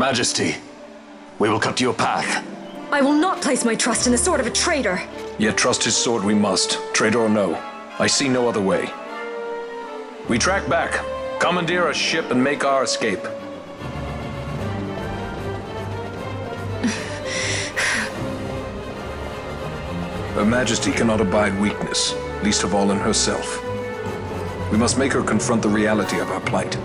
Majesty, we will cut you a path. I will not place my trust in the sword of a traitor. Yet trust his sword we must, traitor or no. I see no other way. We track back, commandeer a ship, and make our escape. Her Majesty cannot abide weakness, least of all in herself. We must make her confront the reality of our plight.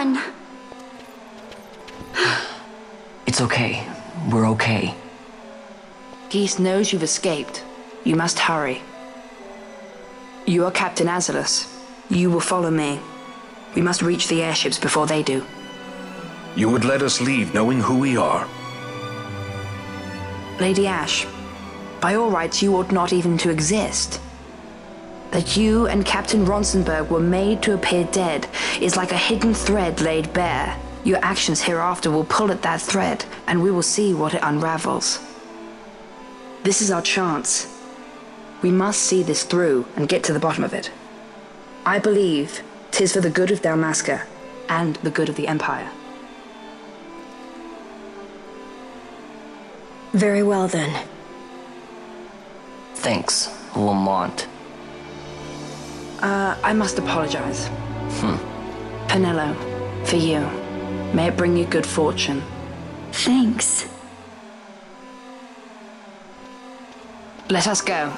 done. it's okay. We're okay. Ghis knows you've escaped. You must hurry. You are Captain Azelas. You will follow me. We must reach the airships before they do. You would let us leave knowing who we are? Lady Ashe, by all rights you ought not even to exist. That you and Captain Ronsenburg were made to appear dead is like a hidden thread laid bare. Your actions hereafter will pull at that thread, and we will see what it unravels. This is our chance. We must see this through and get to the bottom of it. I believe tis for the good of Dalmasca and the good of the Empire. Very well then. Thanks, Lamont. Uh, I must apologize. Hmm. Penelo, for you. May it bring you good fortune. Thanks. Let us go.